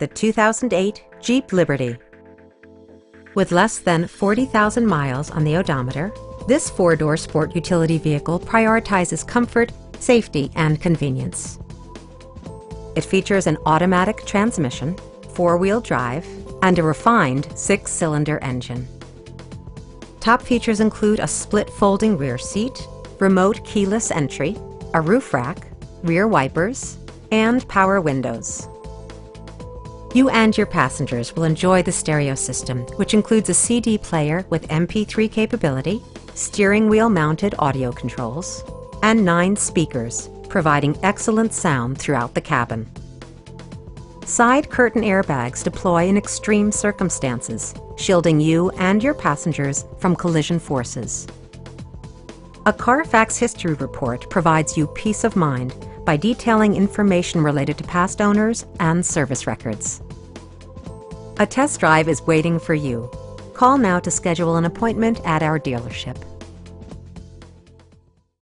the 2008 Jeep Liberty. With less than 40,000 miles on the odometer, this four-door sport utility vehicle prioritizes comfort, safety, and convenience. It features an automatic transmission, four-wheel drive, and a refined six-cylinder engine. Top features include a split folding rear seat, remote keyless entry, a roof rack, rear wipers, and power windows. You and your passengers will enjoy the stereo system, which includes a CD player with MP3 capability, steering wheel mounted audio controls, and nine speakers, providing excellent sound throughout the cabin. Side curtain airbags deploy in extreme circumstances, shielding you and your passengers from collision forces. A Carfax history report provides you peace of mind by detailing information related to past owners and service records. A test drive is waiting for you. Call now to schedule an appointment at our dealership.